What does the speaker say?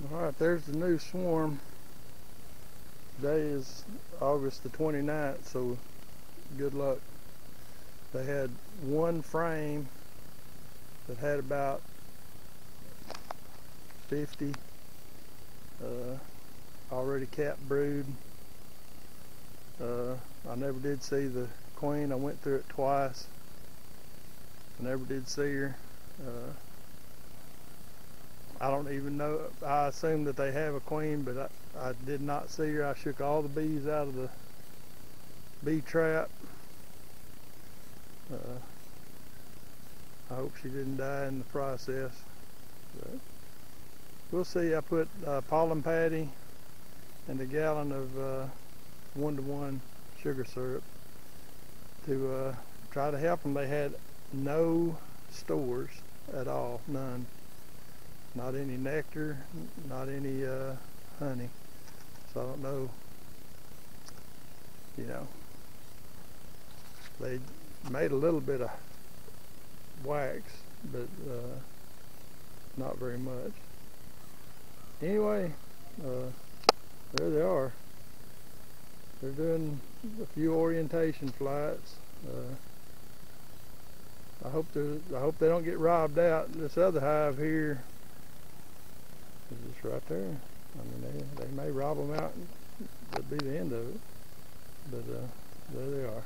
Alright, there's the new swarm. Today is August the 29th, so good luck. They had one frame that had about 50 uh, already capped brood. Uh, I never did see the queen. I went through it twice. I never did see her. Uh, I don't even know. I assume that they have a queen, but I, I did not see her. I shook all the bees out of the bee trap. Uh, I hope she didn't die in the process. But we'll see. I put uh, pollen patty and a gallon of uh, one-to-one sugar syrup to uh, try to help them. They had no stores at all, none. Not any nectar, not any uh, honey. So I don't know, you know, they made a little bit of wax, but uh, not very much. Anyway, uh, there they are. They're doing a few orientation flights. Uh, I hope I hope they don't get robbed out. This other hive here right there. I mean, they they may rob them out. That'd be the end of it. But uh, there they are.